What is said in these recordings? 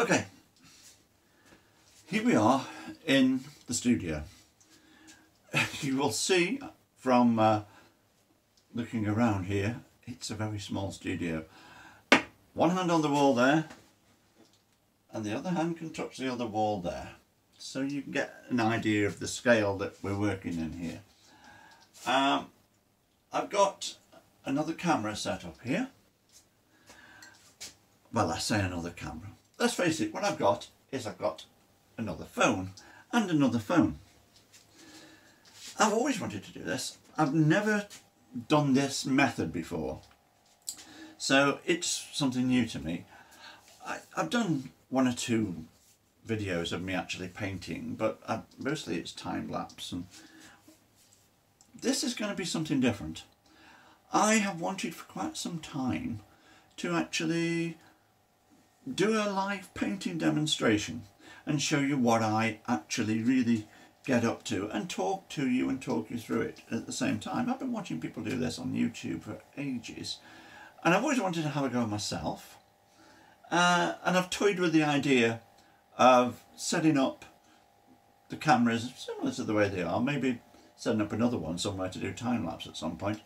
Okay, here we are in the studio. You will see from uh, looking around here, it's a very small studio. One hand on the wall there, and the other hand can touch the other wall there. So you can get an idea of the scale that we're working in here. Um, I've got another camera set up here. Well, I say another camera. Let's face it, what I've got is I've got another phone and another phone. I've always wanted to do this. I've never done this method before. So it's something new to me. I, have done one or two videos of me actually painting, but I, mostly it's time lapse. And this is going to be something different. I have wanted for quite some time to actually do a live painting demonstration and show you what I actually really get up to and talk to you and talk you through it at the same time. I've been watching people do this on YouTube for ages and I've always wanted to have a go myself uh, and I've toyed with the idea of setting up the cameras similar to the way they are, maybe setting up another one somewhere to do time lapse at some point,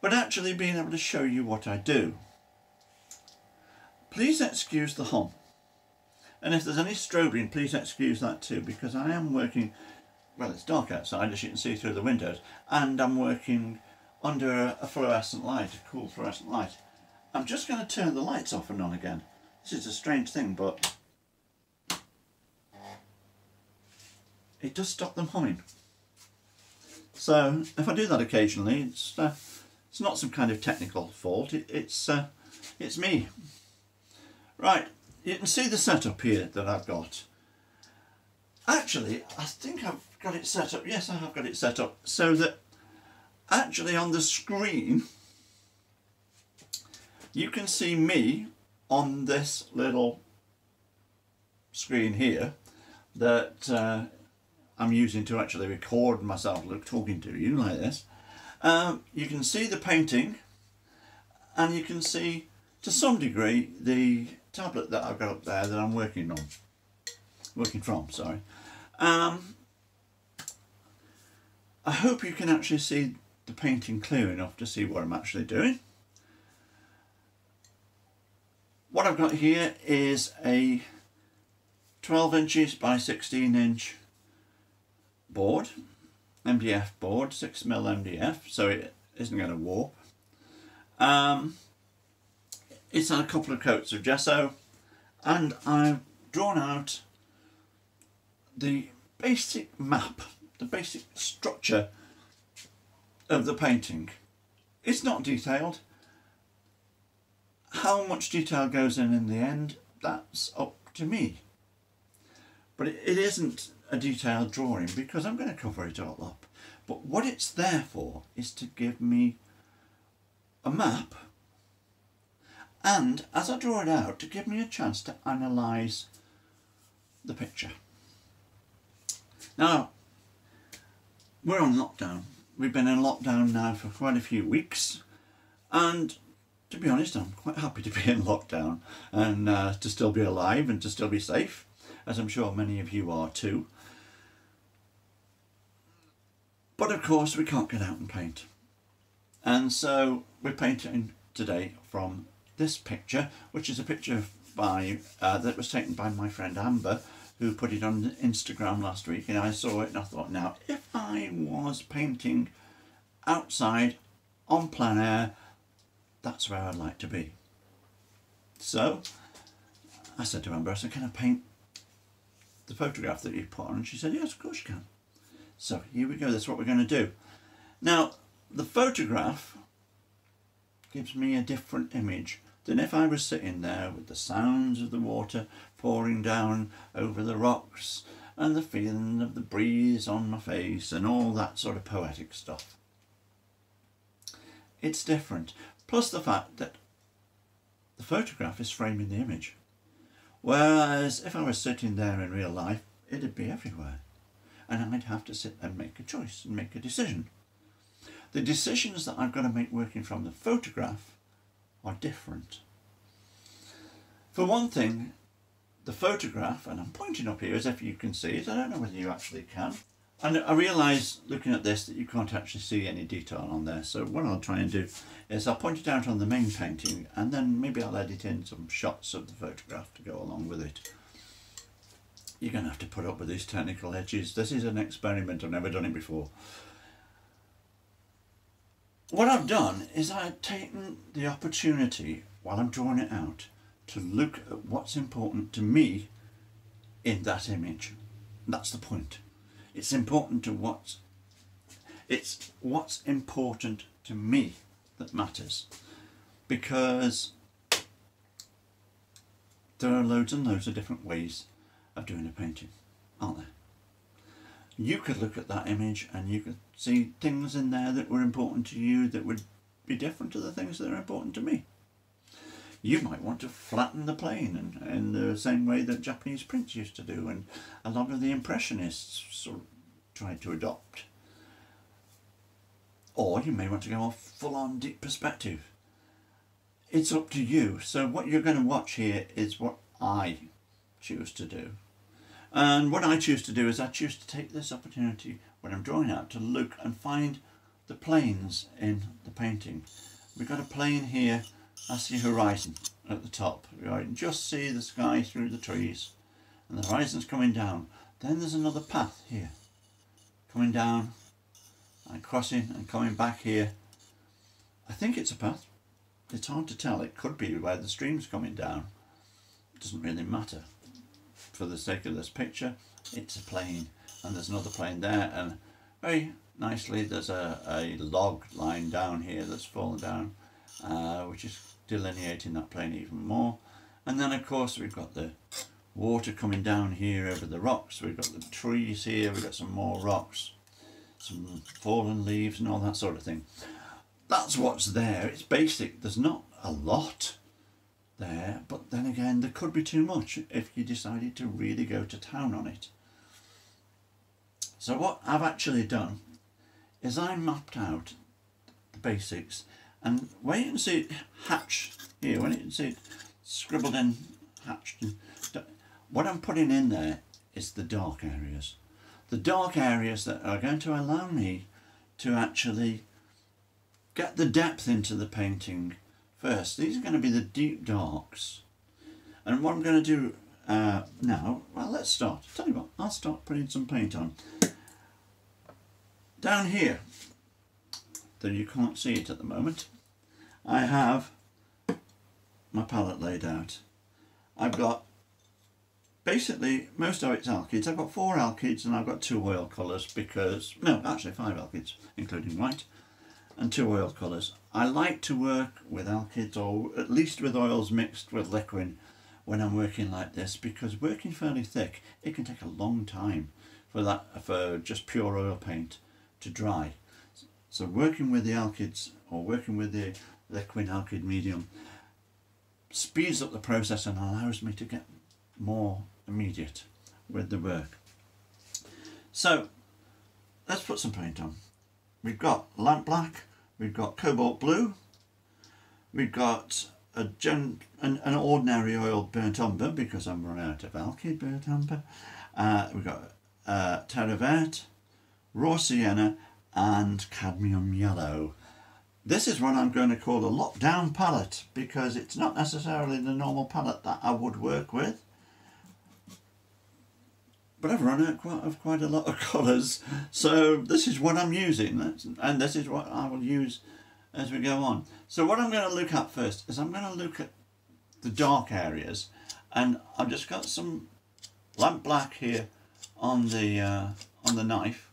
but actually being able to show you what I do. Please excuse the hum. And if there's any strobing, please excuse that too, because I am working well, it's dark outside as you can see through the windows, and I'm working under a fluorescent light, a cool fluorescent light. I'm just going to turn the lights off and on again. This is a strange thing, but it does stop them humming. So if I do that occasionally, it's uh, it's not some kind of technical fault. It, it's uh, it's me. Right, you can see the setup here that I've got. Actually, I think I've got it set up. Yes, I have got it set up so that actually on the screen you can see me on this little screen here that uh, I'm using to actually record myself talking to you like this. Um, you can see the painting and you can see to some degree the tablet that I've got up there that I'm working on, working from, sorry. Um, I hope you can actually see the painting clear enough to see what I'm actually doing. What I've got here is a 12 inches by 16 inch board, MDF board, 6mm MDF, so it isn't going to warp. Um, it's had a couple of coats of gesso and I've drawn out the basic map, the basic structure of the painting. It's not detailed. How much detail goes in in the end, that's up to me. But it, isn't a detailed drawing because I'm going to cover it all up. But what it's there for is to give me a map and as I draw it out to give me a chance to analyse the picture. Now, we're on lockdown. We've been in lockdown now for quite a few weeks and to be honest I'm quite happy to be in lockdown and uh, to still be alive and to still be safe as I'm sure many of you are too. But of course we can't get out and paint and so we're painting today from this picture which is a picture by uh, that was taken by my friend Amber who put it on Instagram last week and I saw it and I thought now if I was painting outside on plein air that's where I'd like to be. So I said to said can I paint the photograph that you put on and she said yes of course you can. So here we go that's what we're going to do. Now the photograph gives me a different image than if I was sitting there with the sounds of the water pouring down over the rocks and the feeling of the breeze on my face and all that sort of poetic stuff. It's different. Plus the fact that the photograph is framing the image. Whereas if I was sitting there in real life, it'd be everywhere. And I'd have to sit and make a choice and make a decision. The decisions that I've got to make working from the photograph are different. For one thing, the photograph, and I'm pointing up here as if you can see it, I don't know whether you actually can. And I realise looking at this that you can't actually see any detail on there. So what I'll try and do is I'll point it out on the main painting and then maybe I'll edit in some shots of the photograph to go along with it. You're going to have to put up with these technical edges. This is an experiment, I've never done it before. What I've done is I've taken the opportunity while I'm drawing it out to look at what's important to me in that image. That's the point. It's important to what it's what's important to me that matters because there are loads and loads of different ways of doing a painting, aren't there? You could look at that image and you could see things in there that were important to you that would be different to the things that are important to me. You might want to flatten the plane in, in the same way that Japanese prints used to do and a lot of the Impressionists sort of tried to adopt. Or you may want to go off full on deep perspective. It's up to you. So what you're going to watch here is what I choose to do. And what I choose to do is I choose to take this opportunity when I'm drawing out to look and find the planes in the painting. We've got a plane here, that's the horizon at the top. You can just see the sky through the trees and the horizon's coming down. Then there's another path here, coming down and crossing and coming back here. I think it's a path. It's hard to tell. It could be where the stream's coming down. It doesn't really matter for the sake of this picture, it's a plane and there's another plane there and very nicely there's a, a log lying down here that's fallen down uh, which is delineating that plane even more. And then of course we've got the water coming down here over the rocks. We've got the trees here. We've got some more rocks some fallen leaves and all that sort of thing. That's what's there. It's basic. There's not a lot there, but then again, there could be too much if you decided to really go to town on it. So what I've actually done is I mapped out the basics and where you can see it hatched here, when you can see scribbled in, hatched, what I'm putting in there is the dark areas. The dark areas that are going to allow me to actually get the depth into the painting first. These are going to be the deep darks. And what I'm going to do uh, now, well, let's start. Tell you what, I'll start putting some paint on. Down here, though you can't see it at the moment, I have my palette laid out. I've got basically most of it's alkyds. I've got four alkyds and I've got two oil colours because, no, actually five alkyds, including white and two oil colours. I like to work with alkyds or at least with oils mixed with liquid when I'm working like this because working fairly thick it can take a long time for that for just pure oil paint to dry. So working with the alkyds or working with the liquid alkyd medium speeds up the process and allows me to get more immediate with the work. So let's put some paint on. We've got lamp black, we've got cobalt blue, we've got a gen, an, an ordinary oil burnt umber because I'm running out of alkyd burnt umber. Uh, we've got uh, terre verte, raw sienna and cadmium yellow. This is what I'm going to call a lockdown palette because it's not necessarily the normal palette that I would work with but I've run out of quite a lot of colours. So this is what I'm using and this is what I will use as we go on. So what I'm going to look at first is I'm going to look at the dark areas and I've just got some lamp black here on the uh, on the knife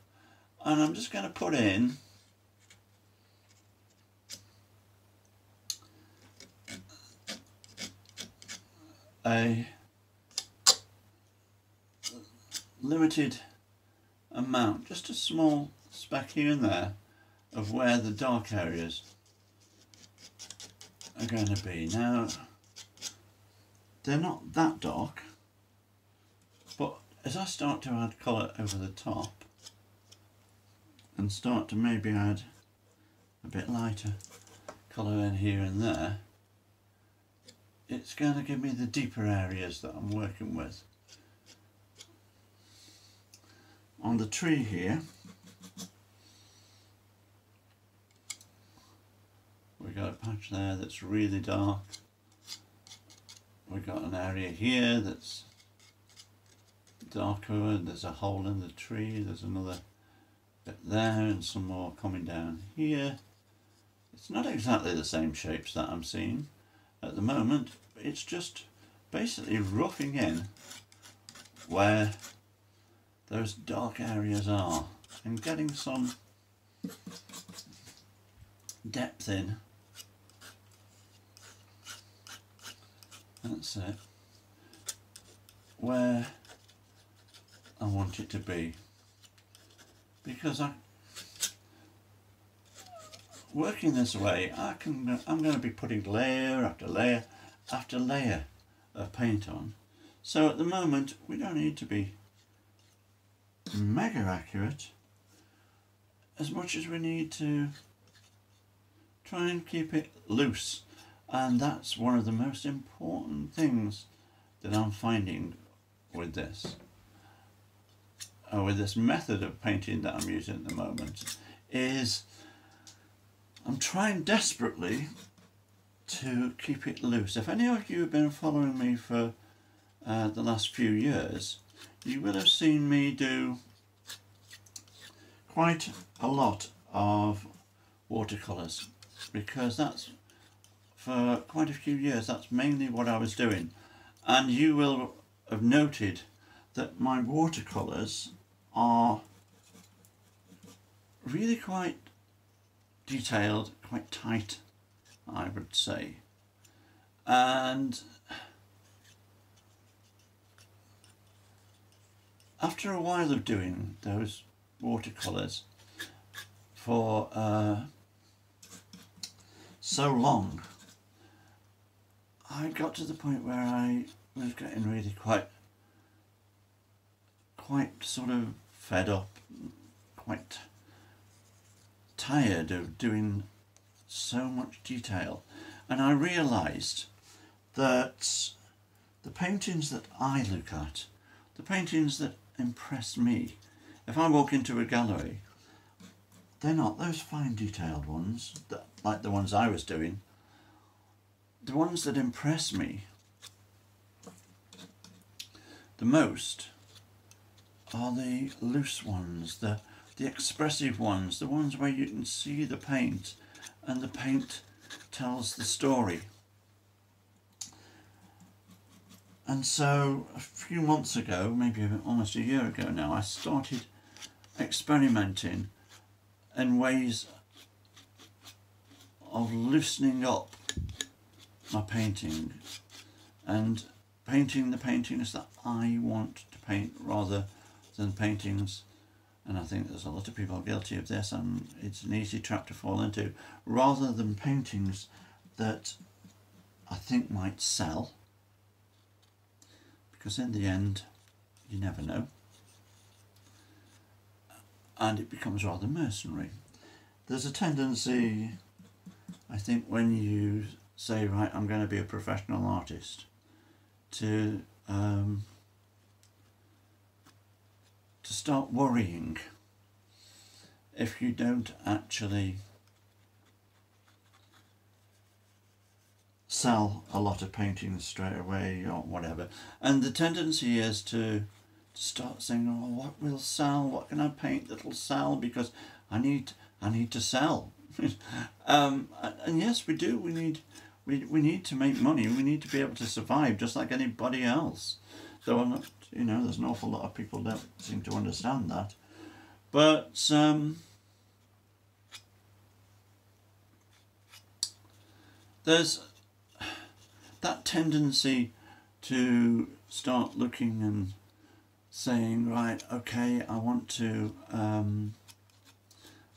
and I'm just going to put in a limited amount, just a small speck here and there of where the dark areas are going to be. Now, they're not that dark, but as I start to add colour over the top and start to maybe add a bit lighter colour in here and there, it's going to give me the deeper areas that I'm working with. On the tree here, we got a patch there that's really dark. We've got an area here that's darker there's a hole in the tree. There's another bit there and some more coming down here. It's not exactly the same shapes that I'm seeing at the moment. It's just basically roughing in where those dark areas are and getting some depth in That's it. Where I want it to be. Because I working this way I can I'm going to be putting layer after layer after layer of paint on. So at the moment we don't need to be mega accurate as much as we need to try and keep it loose and that's one of the most important things that I'm finding with this, uh, with this method of painting that I'm using at the moment, is I'm trying desperately to keep it loose. If any of you have been following me for uh, the last few years, you will have seen me do quite a lot of watercolours because that's for quite a few years. That's mainly what I was doing. And you will have noted that my watercolours are really quite detailed, quite tight, I would say. And after a while of doing those watercolours for uh, so long, I got to the point where I was getting really quite, quite sort of fed up, quite tired of doing so much detail. And I realised that the paintings that I look at, the paintings that impress me, if I walk into a gallery, they're not those fine detailed ones, that, like the ones I was doing the ones that impress me the most are the loose ones, the, the expressive ones, the ones where you can see the paint and the paint tells the story. And so a few months ago, maybe almost a year ago now, I started experimenting in ways of loosening up my painting and painting the paintings that I want to paint rather than paintings and I think there's a lot of people guilty of this and it's an easy trap to fall into rather than paintings that I think might sell because in the end you never know and it becomes rather mercenary. There's a tendency I think when you say, right, I'm going to be a professional artist, to um, to start worrying if you don't actually sell a lot of paintings straight away or whatever. And the tendency is to, start saying, oh, what will sell? What can I paint that'll sell? Because I need, I need to sell. um, and yes, we do. We need, we, we need to make money. We need to be able to survive just like anybody else. So I'm not, you know, there's an awful lot of people that seem to understand that. But um, there's that tendency to start looking and saying, right, okay, I want to, um,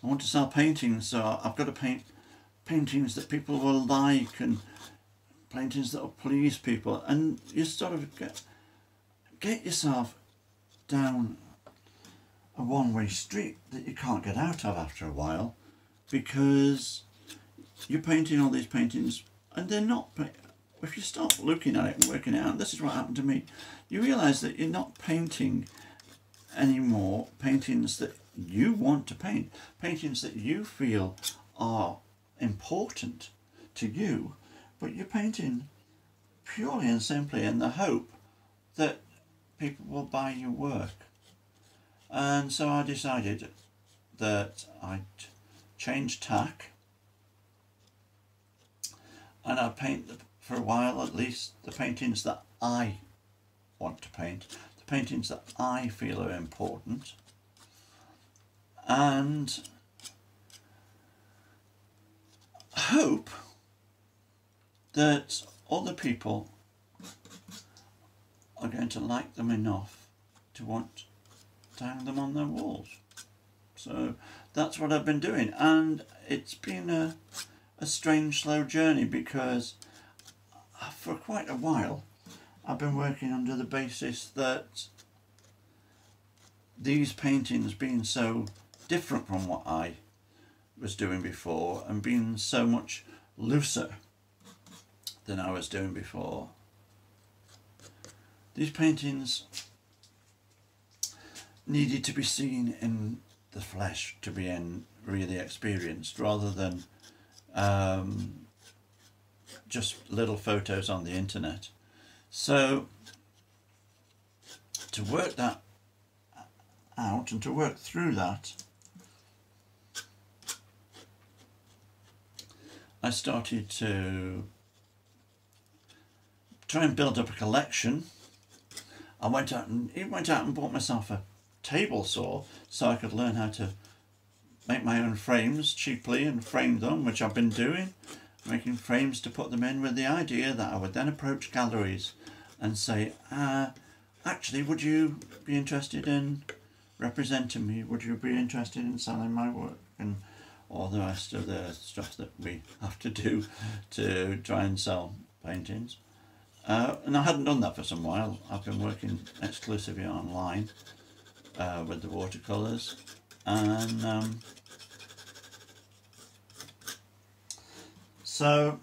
I want to sell paintings, so I've got to paint paintings that people will like and paintings that will please people and you sort of get, get yourself down a one-way street that you can't get out of after a while because you're painting all these paintings and they're not if you start looking at it and working it out this is what happened to me you realize that you're not painting anymore paintings that you want to paint. Paintings that you feel are important to you but you're painting purely and simply in the hope that people will buy your work. And so I decided that I'd change tack. And I'd paint the, for a while at least the paintings that I want to paint, the paintings that I feel are important. And hope that other people are going to like them enough to want to hang them on their walls. So that's what I've been doing and it's been a, a strange slow journey because uh, for quite a while I've been working under the basis that these paintings being so different from what I was doing before and being so much looser than I was doing before. These paintings needed to be seen in the flesh to be in really experienced rather than um, just little photos on the internet. So to work that out and to work through that I started to try and build up a collection. I went out and even went out and bought myself a table saw so I could learn how to make my own frames cheaply and frame them, which I've been doing, making frames to put them in with the idea that I would then approach galleries and say, uh, actually, would you be interested in representing me? Would you be interested in selling my work? And all the rest of the stuff that we have to do to try and sell paintings. Uh, and I hadn't done that for some while. I've been working exclusively online uh, with the watercolours and um, so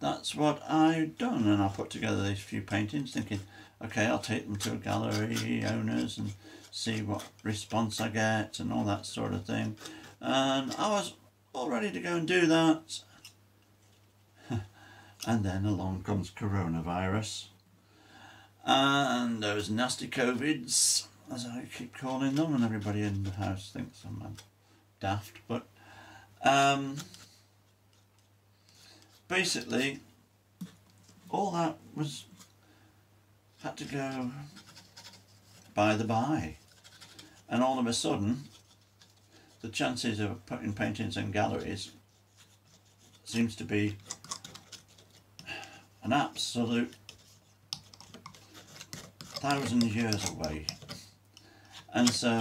that's what I've done and I put together these few paintings thinking okay I'll take them to a gallery owners and see what response I get and all that sort of thing. And I was all ready to go and do that. And then along comes coronavirus. And those nasty COVIDs, as I keep calling them, and everybody in the house thinks I'm daft, but um, basically all that was had to go by the by and all of a sudden the chances of putting paintings in galleries seems to be an absolute thousand years away and so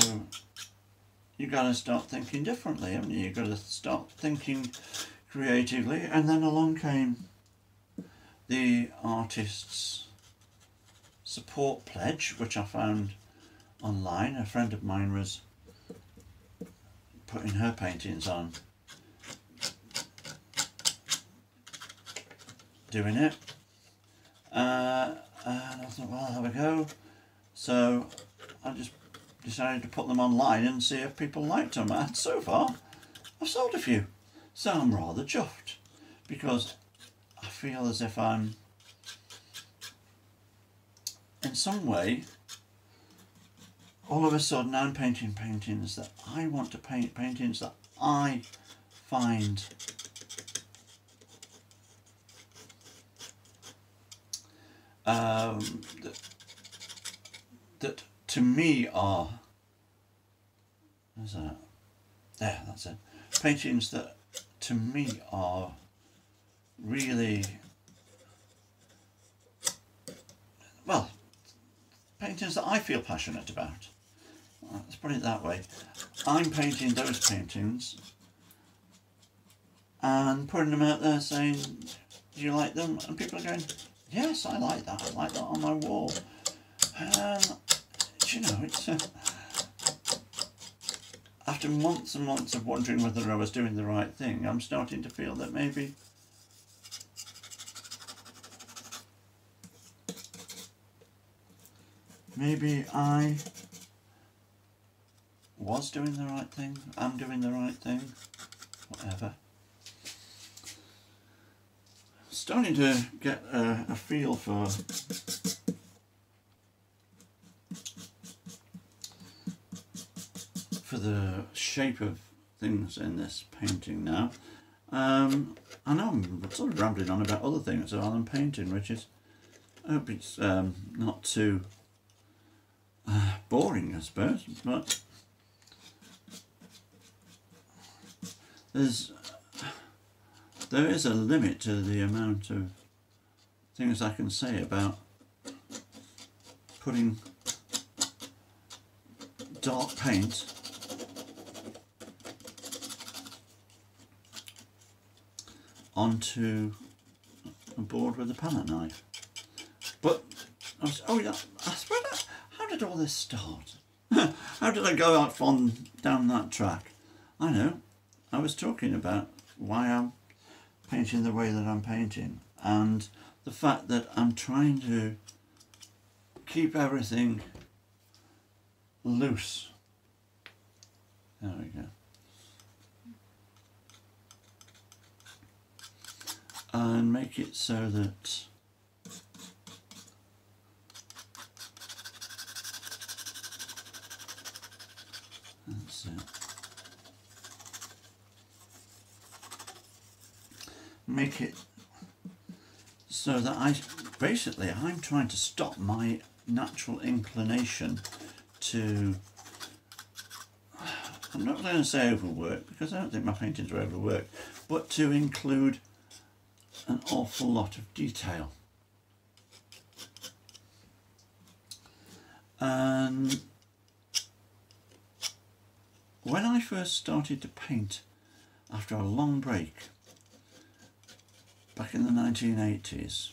you've got to start thinking differently haven't you you got to start thinking creatively and then along came the artists support pledge which I found online. A friend of mine was putting her paintings on, doing it. Uh, and I thought, well, have a go. So I just decided to put them online and see if people liked them. And so far, I've sold a few. So I'm rather chuffed because I feel as if I'm in some way all of a sudden I'm painting paintings that I want to paint, paintings that I find um, that, that to me are that? There, that's it. Paintings that to me are really well paintings that I feel passionate about let's put it that way. I'm painting those paintings and putting them out there saying, do you like them? And people are going, yes, I like that. I like that on my wall. And, you know, it's... Uh, after months and months of wondering whether I was doing the right thing, I'm starting to feel that maybe maybe I was doing the right thing, I'm doing the right thing, whatever. Starting to get a, a feel for for the shape of things in this painting now. Um, I know I'm sort of rambling on about other things rather than painting, which is, I hope it's um, not too uh, boring, I suppose, but there's there is a limit to the amount of things I can say about putting dark paint onto a board with a palette knife. But, I was, oh yeah, I suppose, how did all this start? how did I go out on down that track? I know, I was talking about why I'm painting the way that I'm painting and the fact that I'm trying to keep everything loose. There we go. and make it so that that's it. Make it so that I basically I'm trying to stop my natural inclination to I'm not going to say overwork because I don't think my paintings are overworked but to include an awful lot of detail. And when I first started to paint after a long break back in the 1980s,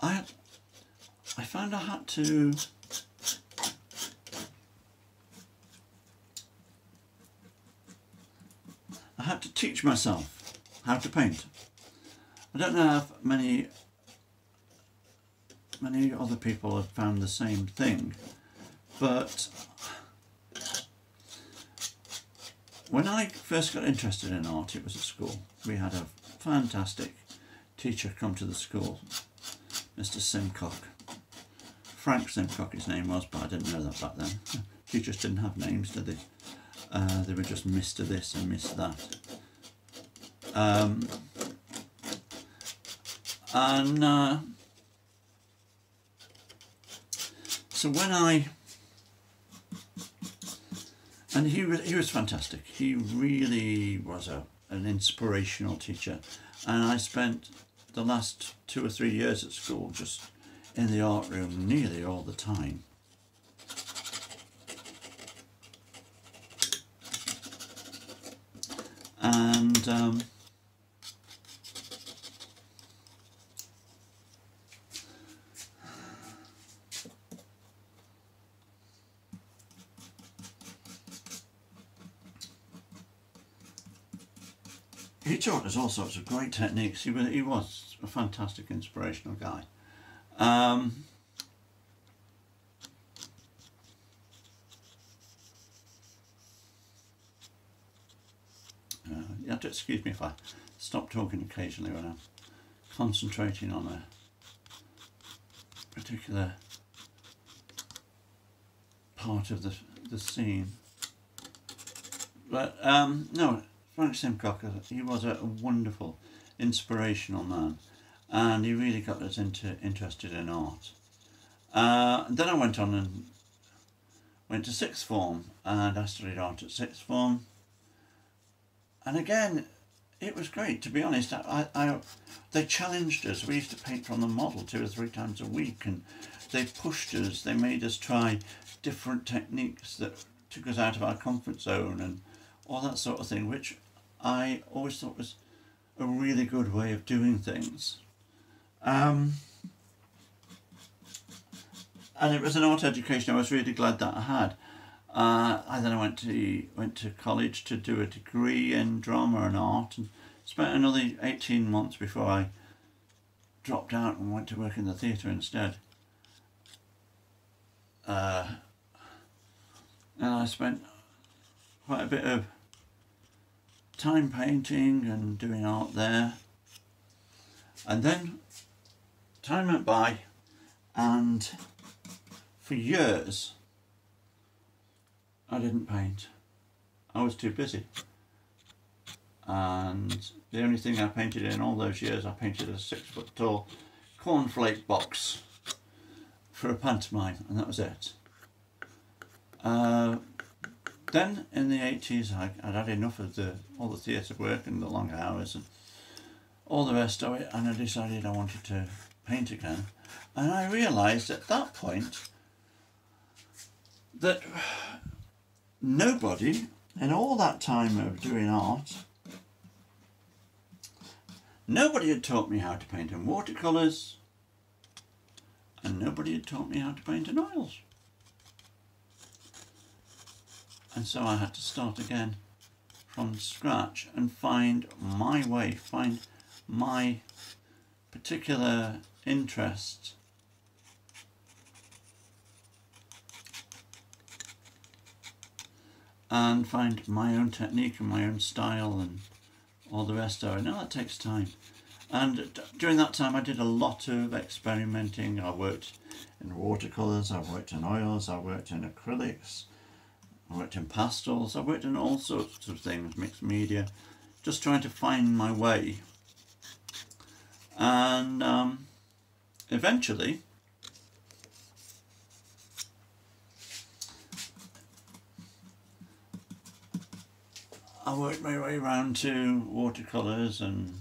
I had, I found I had to I had to teach myself how to paint. I don't know if many many other people have found the same thing, but when I first got interested in art, it was at school. We had a fantastic teacher come to the school, Mr. Simcock. Frank Simcock his name was, but I didn't know that back then. Teachers didn't have names, did they? Uh, they were just Mr. this and Miss that. Um, and uh, so when I and he was he was fantastic. He really was a an inspirational teacher, and I spent the last two or three years at school just in the art room nearly all the time. and um, he taught us all sorts of great techniques. He was, he was a fantastic inspirational guy. Um, to excuse me if I stop talking occasionally when I'm concentrating on a particular part of the, the scene. But um, no, Frank Simcock, he was a wonderful, inspirational man and he really got us into interested in art. Uh, then I went on and went to sixth form and I studied art at sixth form and again, it was great. To be honest, I, I, they challenged us. We used to paint from the model two or three times a week, and they pushed us. They made us try different techniques that took us out of our comfort zone, and all that sort of thing, which I always thought was a really good way of doing things. Um, and it was an art education I was really glad that I had. Uh, then I went to went to college to do a degree in drama and art, and spent another eighteen months before I dropped out and went to work in the theatre instead. Uh, and I spent quite a bit of time painting and doing art there. And then time went by and for years I didn't paint. I was too busy. And the only thing I painted in all those years, I painted a six foot tall cornflake box for a pantomime and that was it. Uh, then in the 80s I, would had enough of the all the theatre work and the long hours and all the rest of it and I decided I wanted to paint again. And I realised at that point that nobody in all that time of doing art nobody had taught me how to paint in watercolours and nobody had taught me how to paint in oils and so I had to start again from scratch and find my way, find my particular interest and find my own technique and my own style and all the rest of it. Now that takes time. And during that time I did a lot of experimenting. I worked in watercolours, I worked in oils, I worked in acrylics, I worked in pastels, I worked in all sorts of things, mixed media, just trying to find my way. And um, eventually, I worked my way around to watercolours and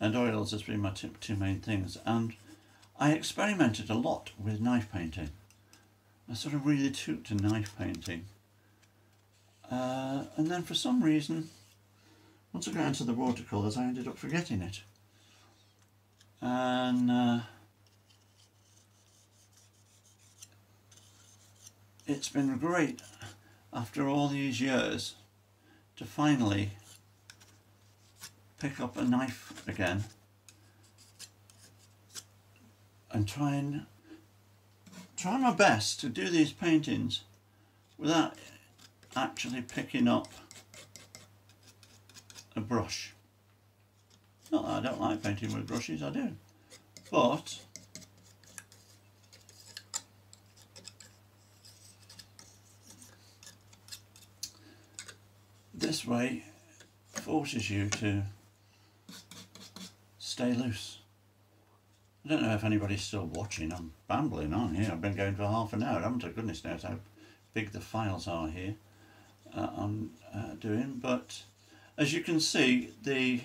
and oils has been my two main things. And I experimented a lot with knife painting. I sort of really took to knife painting. Uh, and then for some reason once I got into the watercolours I ended up forgetting it. And uh, it's been great after all these years to finally pick up a knife again and try and try my best to do these paintings without actually picking up a brush. Not that I don't like painting with brushes, I do. But this way forces you to stay loose. I don't know if anybody's still watching. I'm bambling on here. I've been going for half an hour. I haven't. Goodness knows how big the files are here. Uh, I'm uh, doing, but as you can see, the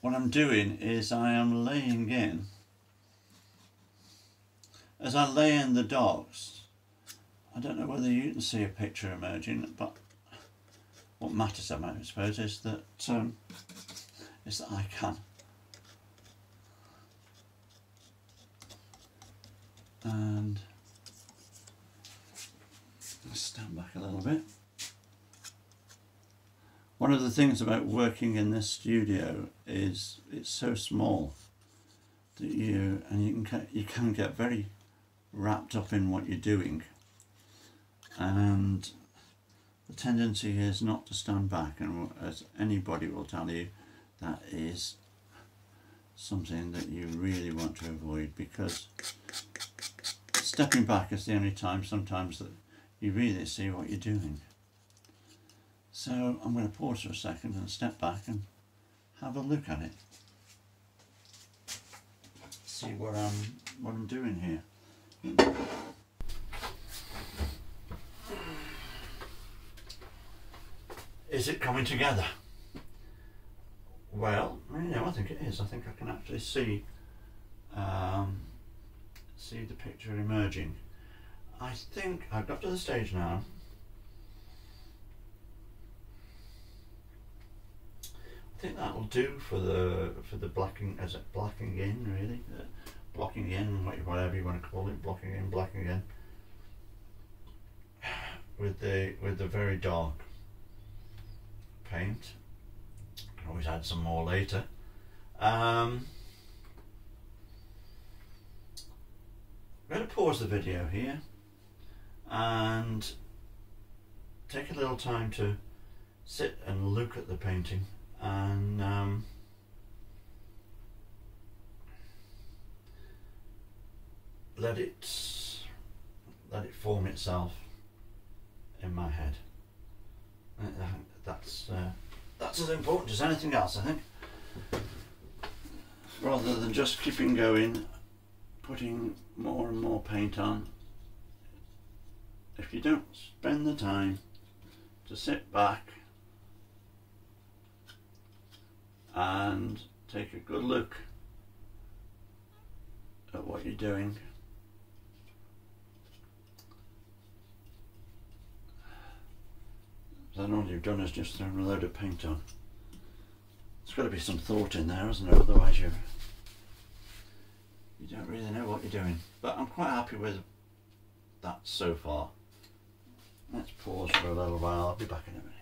what I'm doing is I am laying in as I lay in the dogs. I don't know whether you can see a picture emerging, but what matters I suppose is that um, is that I can. And let's stand back a little bit. One of the things about working in this studio is it's so small that you and you can you can get very wrapped up in what you're doing. And the tendency is not to stand back and as anybody will tell you that is something that you really want to avoid because stepping back is the only time sometimes that you really see what you're doing. So I'm going to pause for a second and step back and have a look at it. See what I'm what I'm doing here. Is it coming together? Well, you know, I think it is. I think I can actually see um, see the picture emerging. I think I've got to the stage now. I think that will do for the for the blacking as it blacking in really, uh, blocking in whatever you want to call it, blocking in, blacking in with the with the very dark paint. Can always add some more later. Um, I'm going to pause the video here and take a little time to sit and look at the painting and um, let it let it form itself in my head. That's as important as anything else, I think. Rather than just keeping going, putting more and more paint on. If you don't spend the time to sit back and take a good look at what you're doing then all you've done is just thrown a load of paint on. There's got to be some thought in there, isn't there? Otherwise you you don't really know what you're doing. But I'm quite happy with that so far. Let's pause for a little while. I'll be back in a minute.